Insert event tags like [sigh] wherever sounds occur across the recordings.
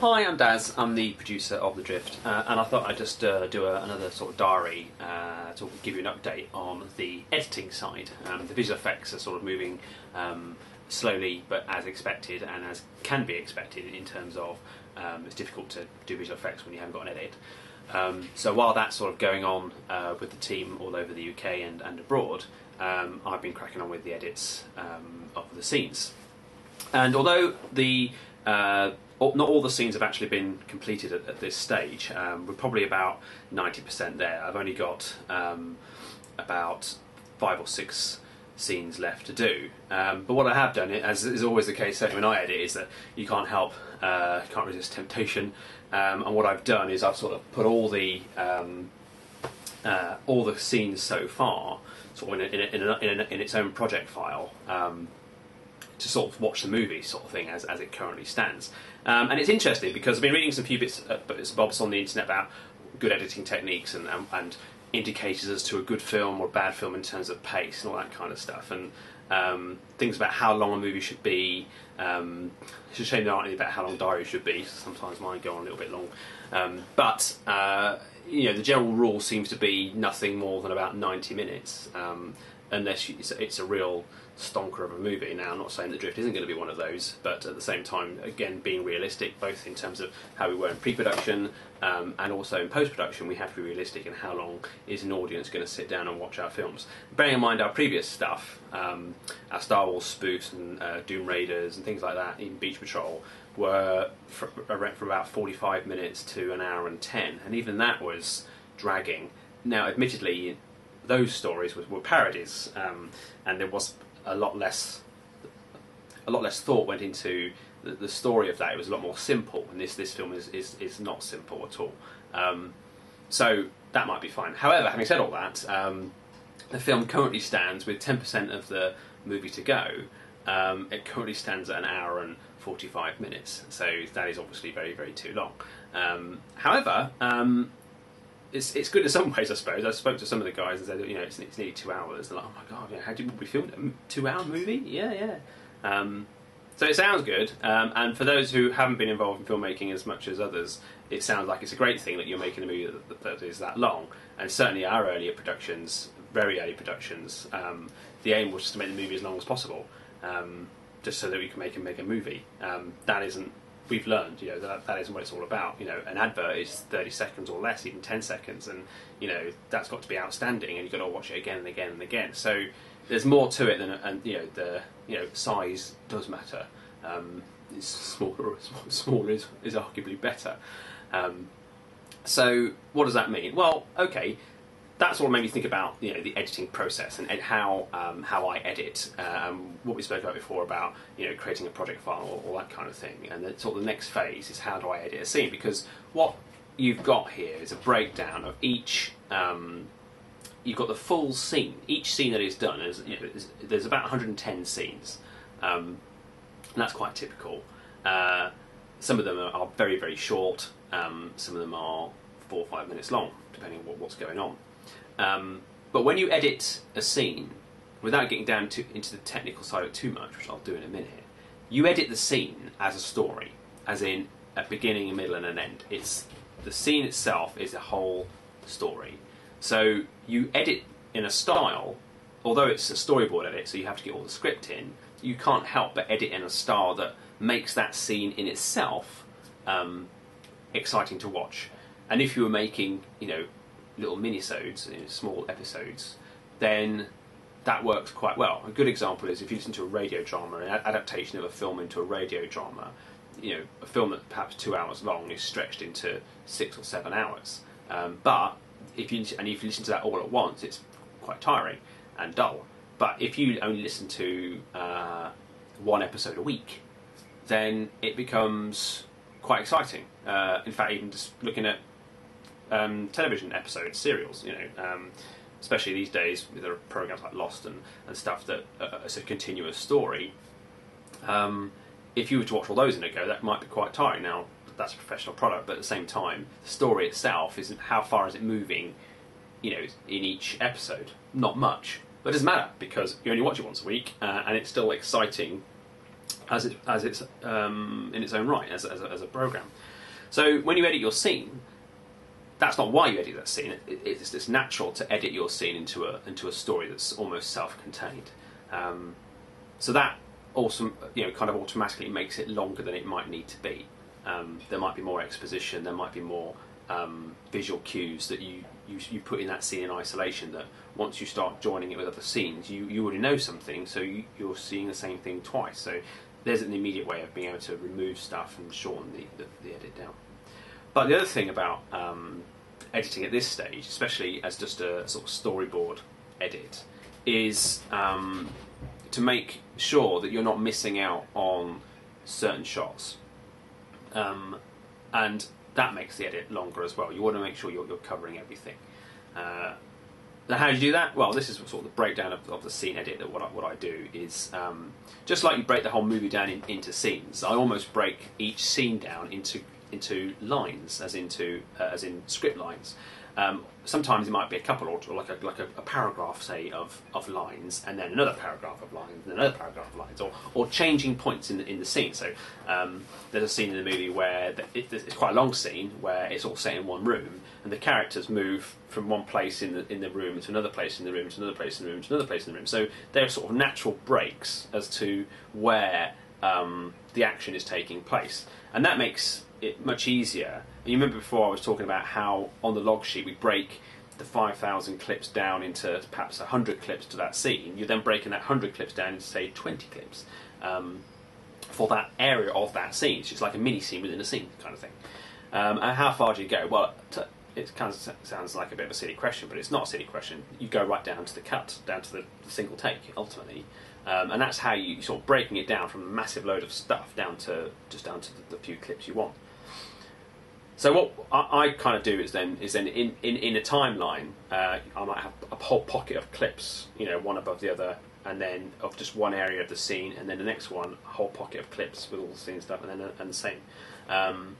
Hi, I'm Daz. I'm the producer of The Drift, uh, and I thought I'd just uh, do a, another sort of diary uh, to give you an update on the editing side. Um, the visual effects are sort of moving um, slowly, but as expected and as can be expected in terms of um, it's difficult to do visual effects when you haven't got an edit. Um, so while that's sort of going on uh, with the team all over the UK and, and abroad, um, I've been cracking on with the edits um, of the scenes. And although the uh, not all the scenes have actually been completed at, at this stage. Um, we're probably about 90% there. I've only got um, about five or six scenes left to do. Um, but what I have done, as is always the case, certainly when I edit, is that you can't help, uh, can't resist temptation. Um, and what I've done is I've sort of put all the um, uh, all the scenes so far, sort of in, a, in, a, in, a, in its own project file. Um, to sort of watch the movie, sort of thing, as, as it currently stands. Um, and it's interesting because I've been reading some few bits, uh, bits bobs on the internet about good editing techniques and, and, and, indicators as to a good film or a bad film in terms of pace and all that kind of stuff. And um, things about how long a movie should be. Um, it's a shame there aren't any about how long Diary should be. Sometimes mine go on a little bit long. Um, but uh, you know, the general rule seems to be nothing more than about 90 minutes, um, unless you, it's, it's a real stonker of a movie. Now, I'm not saying that Drift isn't going to be one of those, but at the same time, again, being realistic, both in terms of how we were in pre-production um, and also in post-production, we have to be realistic in how long is an audience going to sit down and watch our films. Bearing in mind our previous stuff, um, our Star Wars spoofs and uh, Doom Raiders and things like that, even Beach Patrol, were for, for about 45 minutes to an hour and 10, and even that was dragging. Now, admittedly, those stories were, were parodies, um, and there was a lot less a lot less thought went into the, the, story of that. It was a lot more simple, and this this film is is, is not simple at all. Um, so that might be fine. However, having said all that, um, the film currently stands with ten percent of the movie to go. Um, it currently stands at an hour and 45 minutes, so that is obviously very, very too long. Um, however, um, it's, it's good in some ways, I suppose. I spoke to some of the guys and said, you know, it's, it's nearly two hours. They're like, oh my god, yeah, how did we film a two-hour movie? Yeah, yeah. Um, so it sounds good, um, and for those who haven't been involved in filmmaking as much as others, it sounds like it's a great thing that you're making a movie that, that is that long. And certainly our earlier productions, very early productions, um, the aim was just to make the movie as long as possible, um, just so that we can make a make a movie. Um, that isn't we've learned, you know, that that isn't what it's all about. You know, an advert is thirty seconds or less, even ten seconds, and you know that's got to be outstanding, and you've got to watch it again and again and again. So there's more to it than, and you know, the you know size does matter. Um, it's smaller, [laughs] smaller is is arguably better. Um, so what does that mean? Well, okay, that's what made me think about you know the editing process and ed- how um, how I edit. Um, what we spoke about before about you know creating a project file or, or that kind of thing. And then sort of the next phase is how do I edit a scene? Because what you've got here is a breakdown of each. Um, you've got the full scene. Each scene that is done is you know, is, there's about 110 scenes. Um, and that's quite typical. Uh, some of them are, very very short. Um, some of them are four or five minutes long, depending on what, what's going on. Um, but when you edit a scene, without getting down to, into the technical side of it too much, which I'll do in a minute, you edit the scene as a story, as in a beginning, a middle, and an end. It's the scene itself is a whole story. So you edit in a style, although it's a storyboard edit, so you have to get all the script in. You can't help but edit in a style that makes that scene in itself um, exciting to watch. And if you were making, you know, little minisodes, small episodes, then that works quite well. A good example is if you listen to a radio drama, an adaptation of a film into a radio drama, you know, a film that perhaps two hours long is stretched into six or seven hours. Um, but if you and if you listen to that all at once, it's quite tiring and dull. But if you only listen to uh, one episode a week, then it becomes quite exciting. Uh, in fact, even just looking at um, television episodes, serials, you know, um, especially these days with the programs like Lost and, and stuff that uh, it's a continuous story. Um, if you were to watch all those in a go, that might be quite tiring. Now, that's a professional product, but at the same time, the story itself isn't how far is it moving, you know, in each episode? Not much. But it doesn't matter because you only watch it once a week uh, and it's still exciting as it as it's um, in its own right as, as, a, as a program. So when you edit your scene, that's not why you edit that scene. It, it's, it's natural to edit your scene into a into a story that's almost self-contained. Um, so that also you know kind of automatically makes it longer than it might need to be. Um, there might be more exposition. There might be more um, visual cues that you, you you put in that scene in isolation. That once you start joining it with other scenes, you, you already know something, so you, you're seeing the same thing twice. So there's an immediate way of being able to remove stuff and shorten the, the, the edit down. But the other thing about um, editing at this stage, especially as just a sort of storyboard edit, is um, to make sure that you're not missing out on certain shots. Um, and that makes the edit longer as well. You want to make sure you're, you're covering everything. Uh, now, how do you do that? Well, this is sort of the breakdown of, of the scene edit. That what I, what I do is um, just like you break the whole movie down in, into scenes. I almost break each scene down into into lines, as into uh, as in script lines. Um, sometimes it might be a couple or, like a like a, a, paragraph, say, of, of lines, and then another paragraph of lines, and another paragraph of lines, or, or changing points in the, in the scene. So um, there's a scene in the movie where the, it, it's quite a long scene where it's all set in one room, and the characters move from one place in the in the room to another place in the room to another place in the room to another place in the room. So there are sort of natural breaks as to where um, the action is taking place, and that makes it much easier. And you remember before I was talking about how on the log sheet we break the 5,000 clips down into perhaps 100 clips to that scene. You're then breaking that 100 clips down into, say, 20 clips um, for that area of that scene. So it's like a mini scene within a scene kind of thing. Um, and how far do you go? Well, it kind of sounds like a bit of a silly question, but it's not a silly question. You go right down to the cut, down to the, the single take, ultimately. Um, and that's how you sort of breaking it down from a massive load of stuff down to just down to the, the few clips you want. So what I, I, kind of do is then is then in, in, in a timeline, uh, I might have a whole pocket of clips, you know, one above the other, and then of just one area of the scene, and then the next one, a whole pocket of clips with all the scene stuff, and then and the same. Um,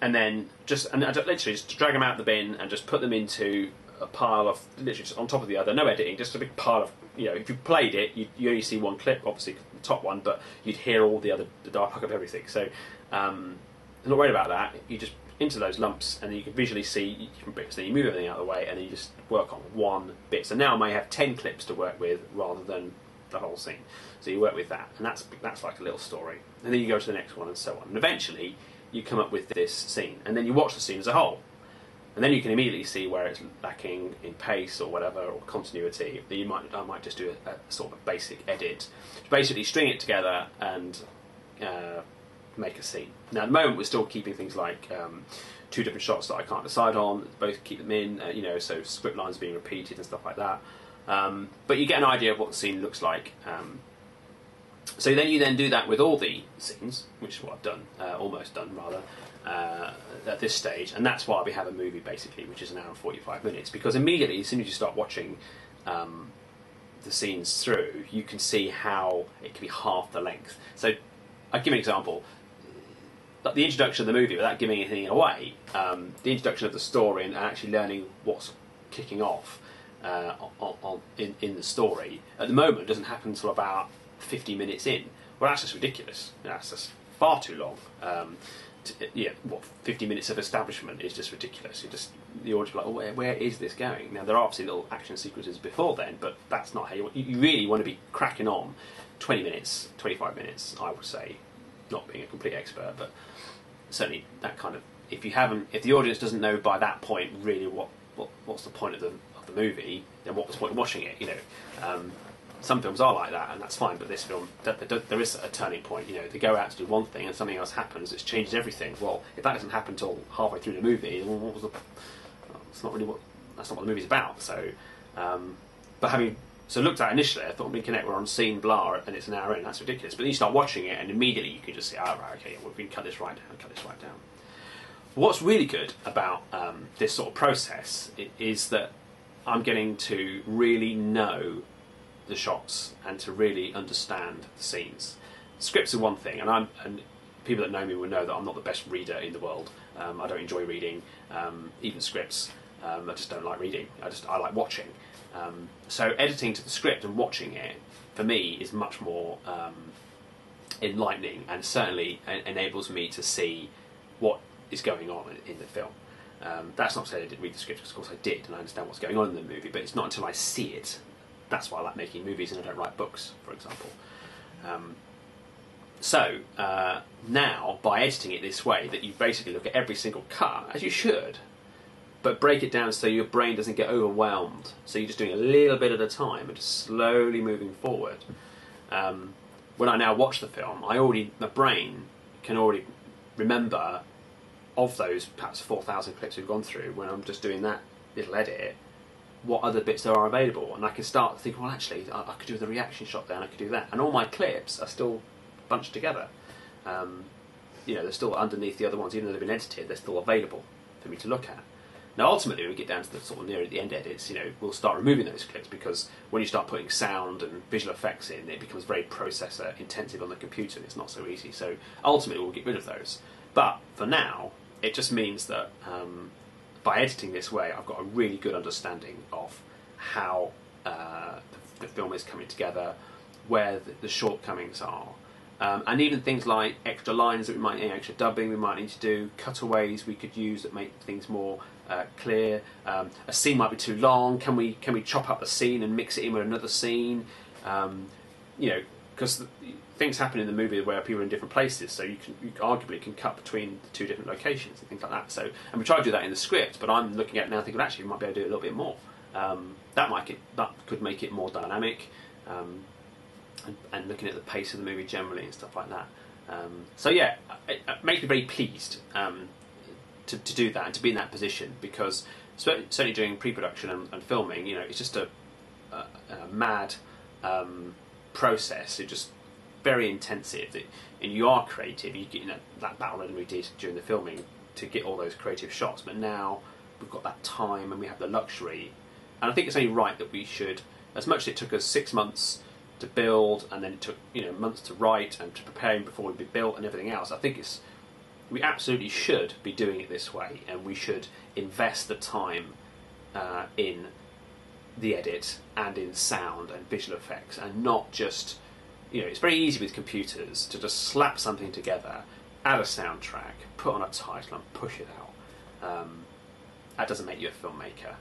and then just and literally just drag them out the bin and just put them into a pile of literally just on top of the other, no editing, just a big pile of you know. If you played it, you, you only see one clip, obviously the top one, but you'd hear all the other the dark of everything. So. Um, I'm not worried about that. You just into those lumps, and then you can visually see different bits. Then you move everything out of the way, and then you just work on one bit. So now I may have ten clips to work with rather than the whole scene. So you work with that, and that's that's like a little story. And then you go to the next one, and so on. And eventually, you come up with this scene, and then you watch the scene as a whole. And then you can immediately see where it's lacking in pace or whatever or continuity. You might I might just do a, a sort of basic edit, basically string it together and uh, make a scene. Now, at the moment, we're still keeping things like um, two different shots that I can't decide on, both keep them in, uh, you know, so script lines being repeated and stuff like that. Um, but you get an idea of what the scene looks like. Um, so then you then do that with all the scenes, which is what I've done, uh, almost done rather, uh, at this stage, and that's why we have a movie basically, which is an hour and 45 minutes, because immediately, as soon as you start watching um, the scenes through, you can see how it can be half the length. So I'll give you an example the introduction of the movie, without giving anything away, um, the introduction of the story and actually learning what's kicking off uh, on, on, in, in the story, at the moment doesn't happen until about 50 minutes in. Well, that's just ridiculous. That's just far too long. Um, to, yeah, what 50 minutes of establishment is just ridiculous. You just the audience like, oh, where, where is this going? Now there are obviously little action sequences before then, but that's not how you. You really want to be cracking on 20 minutes, 25 minutes, I would say, not being a complete expert, but certainly that kind of if you haven't if the audience doesn't know by that point really what, what what's the point of the of the movie, then what's the point of watching it? You know, um, some films are like that, and that's fine. But this film, there is a turning point. You know, they go out to do one thing, and something else happens. It changes everything. Well, if that doesn't happen until halfway through the movie, then what was the? It's not really what that's not what the movie's about. So, um, but having so I looked at initially, I thought we connect. We're on scene blah, and it's an hour in. That's ridiculous. But then you start watching it, and immediately you can just say, "Oh right, okay, we can cut this right down, cut this right down." What's really good about um, this sort of process is that I'm getting to really know the shots and to really understand the scenes. Scripts are one thing, and I'm and people that know me will know that I'm not the best reader in the world. Um, I don't enjoy reading, um, even scripts. Um, I just don't like reading. I just I like watching. Um, so editing to the script and watching it for me is much more um, enlightening and certainly en- enables me to see what is going on in, in the film. Um, that's not to say I didn't read the script, 'cause of course I did, and I understand what's going on in the movie. But it's not until I see it. That's why I like making movies, and I don't write books, for example. Um, so uh, now, by editing it this way, that you basically look at every single cut, as you should, but break it down so your brain doesn't get overwhelmed. So you're just doing a little bit at a time and just slowly moving forward. Um, when I now watch the film, I already my brain can already remember of those perhaps four thousand clips we've gone through. When I'm just doing that little edit, what other bits there are available, and I can start to think, well, actually, I, I could do the reaction shot there, and I could do that, and all my clips are still bunched together. Um, you know, they're still underneath the other ones, even though they've been edited. They're still available for me to look at. Now, ultimately, when we get down to the sort of near the end edits, you know, we'll start removing those clips because when you start putting sound and visual effects in, it becomes very processor intensive on the computer, and it's not so easy. So ultimately, we'll get rid of those. But for now, it just means that um, by editing this way, I've got a really good understanding of how uh, the, the film is coming together, where the, the shortcomings are. Um, and even things like extra lines that we might need, extra dubbing we might need to do, cutaways we could use that make things more uh, clear. Um, a scene might be too long. Can we can we chop up the scene and mix it in with another scene? Um, you know, because things happen in the movie where people are in different places, so you can you arguably can cut between the two different locations and things like that. So, and we try to do that in the script, but I'm looking at now thinking actually we might be able to do a little bit more. Um, that might get, that could make it more dynamic. Um, and, and looking at the pace of the movie generally and stuff like that. Um, so yeah, it, it makes me very pleased um, to, to do that and to be in that position because certainly doing pre-production and, and filming, you know, it's just a, a, a mad um, process. It's just very intensive, and you are creative. You get you know, that battle run we did during the filming to get all those creative shots, but now we've got that time and we have the luxury, and I think it's only right that we should, as much as it took us six months to build, and then it took you know months to write and to prepare before we'd be built and everything else. I think it's we absolutely should be doing it this way, and we should invest the time uh, in the edit and in sound and visual effects, and not just you know. It's very easy with computers to just slap something together, add a soundtrack, put on a title, and push it out. Um, that doesn't make you a filmmaker.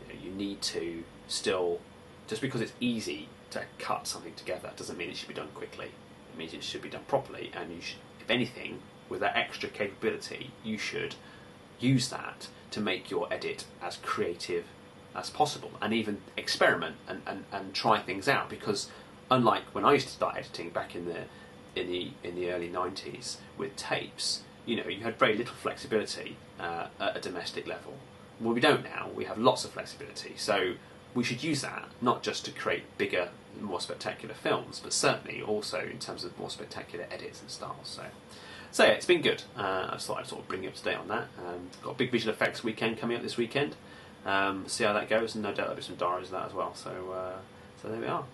You, know, you need to still just because it's easy to cut something together doesn't mean it should be done quickly. It means it should be done properly, and you should, if anything, with that extra capability, you should use that to make your edit as creative as possible, and even experiment and, and, and try things out. Because unlike when I used to start editing back in the in the in the early '90s with tapes, you know, you had very little flexibility uh, at a domestic level. Well, we don't now. We have lots of flexibility, so we should use that not just to create bigger more spectacular films, but certainly also in terms of more spectacular edits and styles. So, so yeah, it's been good. Uh, I just thought I'd sort of bring you up to date on that. Um, got a big visual effects weekend coming up this weekend. Um, see how that goes, and no doubt there'll be some diaries of that as well. So, uh, so there we are.